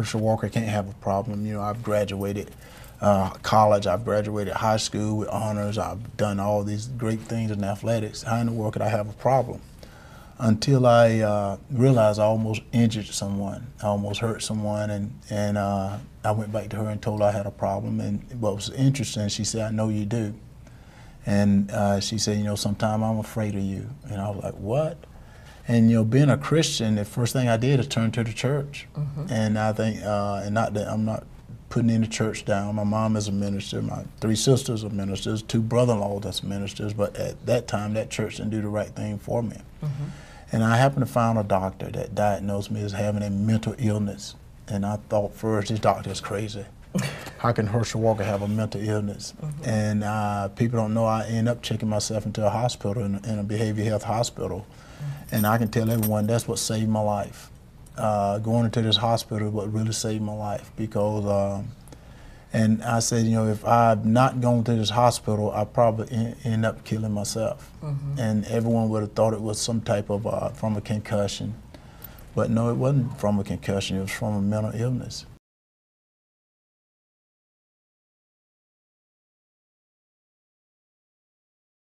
Herschel Walker can't have a problem. You know, I've graduated uh, college, I've graduated high school with honors, I've done all these great things in athletics. How in the world could I have a problem? Until I uh, realized I almost injured someone, I almost hurt someone, and and uh, I went back to her and told her I had a problem. And what was interesting, she said, "I know you do," and uh, she said, "You know, sometimes I'm afraid of you." And I was like, "What?" And you know, being a Christian, the first thing I did is turn to the church. And I think, uh, and not that I'm not putting any church down. My mom is a minister. My three sisters are ministers. Two brother-in-laws that's ministers. But at that time, that church didn't do the right thing for me. And I happened to find a doctor that diagnosed me as having a mental illness. And I thought first, this doctor is crazy. How can Herschel Walker have a mental illness? And uh, people don't know I end up checking myself into a hospital, in, in a behavior health hospital. And I can tell everyone that's what saved my life. Uh, going into this hospital is what really saved my life because, um, and I said, you know, if I'd not gone to this hospital, I probably en- end up killing myself. And everyone would have thought it was some type of uh, from a concussion. But no, it wasn't from a concussion. It was from a mental illness.